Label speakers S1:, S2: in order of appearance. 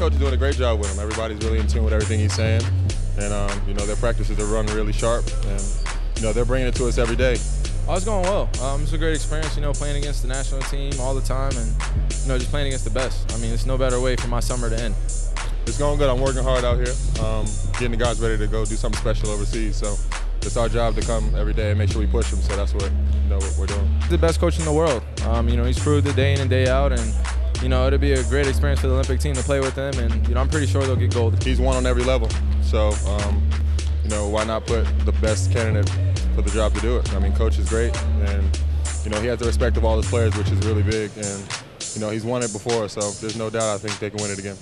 S1: a great job with him. Everybody's really in tune with everything he's saying, and um, you know their practices are run really sharp, and you know they're bringing it to us every day.
S2: Oh, it's going well. Um, it's a great experience, you know, playing against the national team all the time, and you know, just playing against the best. I mean, it's no better way for my summer to end.
S1: It's going good. I'm working hard out here, um, getting the guys ready to go do something special overseas. So it's our job to come every day and make sure we push them. So that's what you know what we're doing.
S2: He's the best coach in the world. Um, you know, he's proved it day in and day out, and you know, it'll be a great experience for the Olympic team to play with him, and you know, I'm pretty sure they'll get gold.
S1: He's one on every level. So um, you know, why not put the best candidate for the job to do it? I mean, coach is great, and you know, he has the respect of all his players, which is really big. And you know, he's won it before, so there's no doubt I think they can win it again.